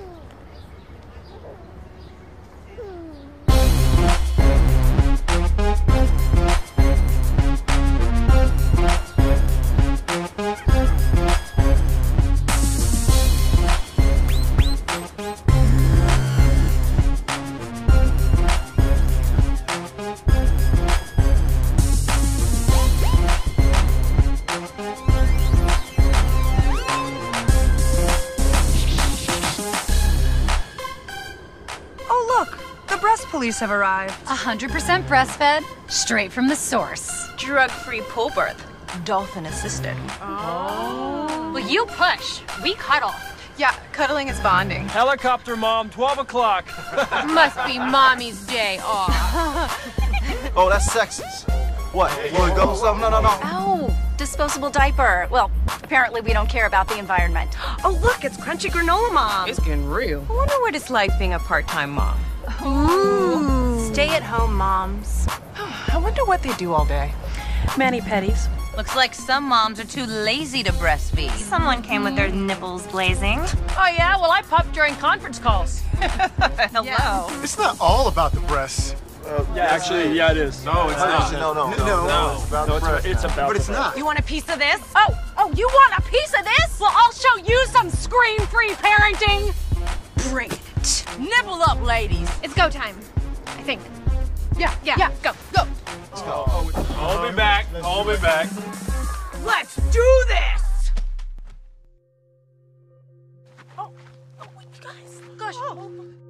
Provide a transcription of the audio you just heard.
Oh, look! The breast police have arrived. 100% breastfed, straight from the source. Drug-free pull birth. Dolphin assisted. Oh. Well, you push. We cuddle. Yeah, cuddling is bonding. Helicopter mom, 12 o'clock. Must be mommy's day off. Oh, that's sexist. What? You wanna go something? No, no, no. Oh, disposable diaper. Well, apparently we don't care about the environment. Oh, look, it's Crunchy Granola Mom. It's getting real. I wonder what it's like being a part-time mom. Stay-at-home moms. I wonder what they do all day. Mani pedis. Looks like some moms are too lazy to breastfeed. Someone came with their nipples blazing. Oh, yeah? Well, I pup during conference calls. Hello. It's not all about the breasts. Uh, yeah, actually, yeah, it is. No, it's not. No, no, no. No. It's about No, the it's, breast. it's about But it's the not. You want a piece of this? Oh, oh, you want a piece of this? Well, I'll show you some screen-free parenting. Bring it. Nibble up, ladies. It's go time. I think. Yeah, yeah, yeah. Go, go. Let's go. I'll be back. I'll be back. Let's do this! Oh, oh, wait, you guys. Gosh. Oh.